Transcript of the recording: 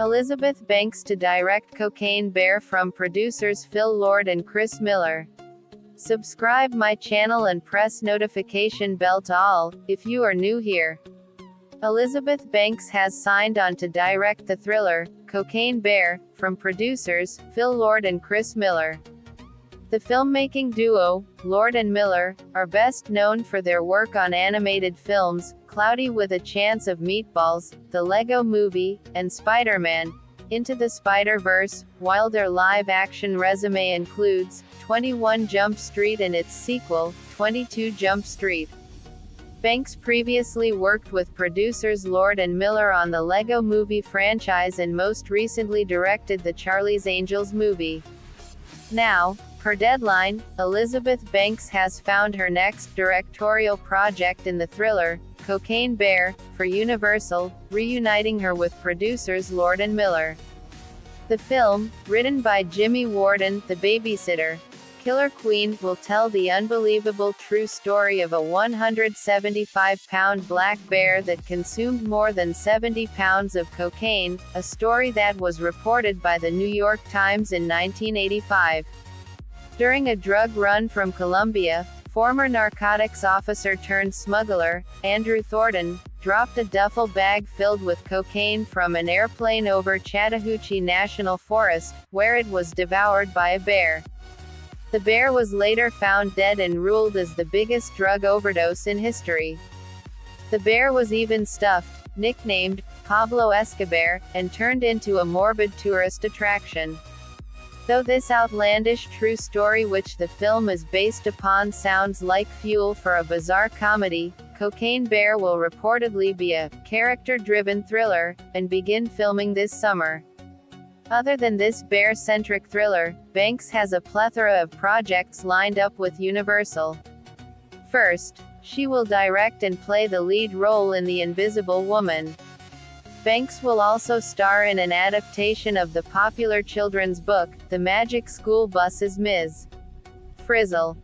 Elizabeth Banks to direct Cocaine Bear from producers Phil Lord and Chris Miller. Subscribe my channel and press notification bell to all, if you are new here. Elizabeth Banks has signed on to direct the thriller, Cocaine Bear, from producers, Phil Lord and Chris Miller. The filmmaking duo, Lord and Miller, are best known for their work on animated films, Cloudy with a Chance of Meatballs, The Lego Movie, and Spider-Man, Into the Spider-Verse, while their live-action resume includes, 21 Jump Street and its sequel, 22 Jump Street. Banks previously worked with producers Lord and Miller on the Lego Movie franchise and most recently directed the Charlie's Angels movie. Now, Per Deadline, Elizabeth Banks has found her next directorial project in the thriller, Cocaine Bear, for Universal, reuniting her with producers Lord and Miller. The film, written by Jimmy Warden, the babysitter, Killer Queen, will tell the unbelievable true story of a 175-pound black bear that consumed more than 70 pounds of cocaine, a story that was reported by the New York Times in 1985. During a drug run from Colombia, former narcotics officer turned smuggler, Andrew Thornton, dropped a duffel bag filled with cocaine from an airplane over Chattahoochee National Forest, where it was devoured by a bear. The bear was later found dead and ruled as the biggest drug overdose in history. The bear was even stuffed, nicknamed Pablo Escobar, and turned into a morbid tourist attraction. Though this outlandish true story which the film is based upon sounds like fuel for a bizarre comedy, Cocaine Bear will reportedly be a character-driven thriller, and begin filming this summer. Other than this bear-centric thriller, Banks has a plethora of projects lined up with Universal. First, she will direct and play the lead role in The Invisible Woman. Banks will also star in an adaptation of the popular children's book, The Magic School Bus's Ms. Frizzle.